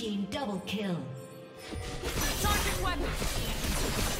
team double kill. Sergeant weapon!